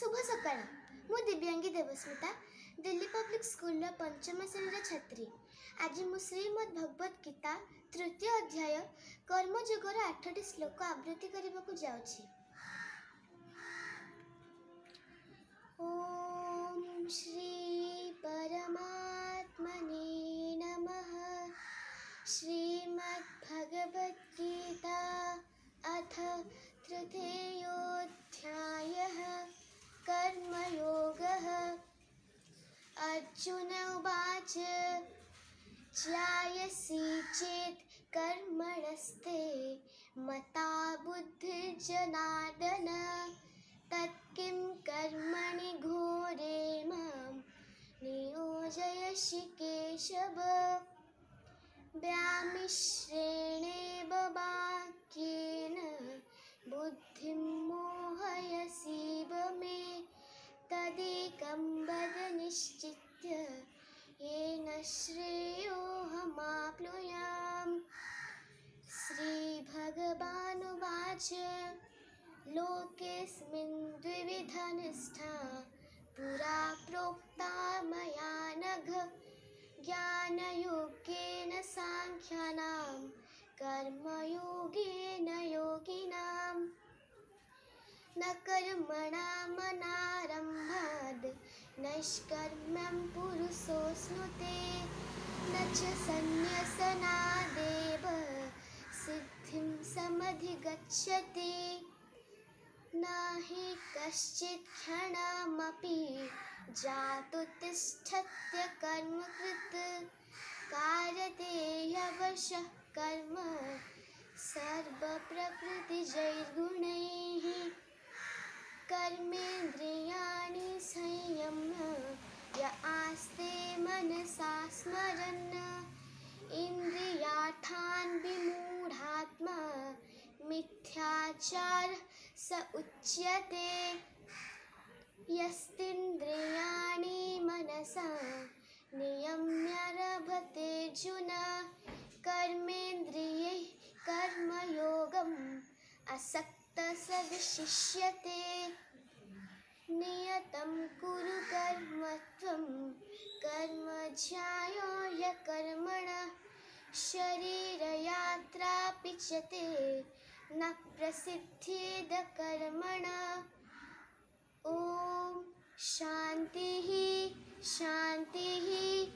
ଶୁଭ ସକାଳ ମୁଁ ଦିବ୍ୟାଙ୍ଗୀ ଦେବସ୍ମିତା ଦିଲ୍ଲୀ ପବ୍ଲିକ୍ ସ୍କୁଲର ପଞ୍ଚମ ଶ୍ରେଣୀର ଛାତ୍ରୀ ଆଜି ମୁଁ ଶ୍ରୀମଦ୍ ଭଗବତ ଗୀତା ତୃତୀୟ ଅଧ୍ୟାୟ କର୍ମଯୋଗର ଆଠଟି ଶ୍ଲୋକ ଆବୃତ୍ତି କରିବାକୁ ଯାଉଛି ॐ श्री परमात्मने नमः श्रीमद्भगवद्गीता अथ तृतीयोऽध्यायः कर्मयोगः। अर्जुन उवाच ध्यायसि चेत् कर्मणस्ते, मता बुद्धिर्जनार्दन तत्किं कर्मणि घोरे माँ, नियोजयसि केशव। व्यामिश्रेणेव श्रेयोऽहमाप्नुयाम् श्रीभगवानुवाच लोकेऽस्मिन् द्विविधा निष्ठा पुरा प्रोक्ता मया नघ ज्ञानयोगेन न कर्मणामनारम्भाद् नैष्कर्म्यं पुरुषोऽश्नुते न च सन्न्यसनादेव, सिद्धिं समधिगच्छति। न हि कश्चित् क्षणमपि जातु तिष्ठत्य कर्मकृत् कारते ह्यवशः कर्म कर्मेन्द्रियाणि संयम्य, य आस्ते मनसा स्मरन्। इन्द्रियार्थान् विमूढात्मा, मिथ्याचार स उच्यते। यस्तिन्द्रियाणि मनसा नियम्य रभतेऽर्जुन कर्मेन्द्रियैः कर्मयोगम्, असक्तः स विशिष्यते। नियतं कुरु कर्म त्वं कर्म छायो य कर्मण। शरीरयात्रापि च ते। न प्रसिद्धेद कर्मणा। ॐ शांति शान्तिः शान्तिः।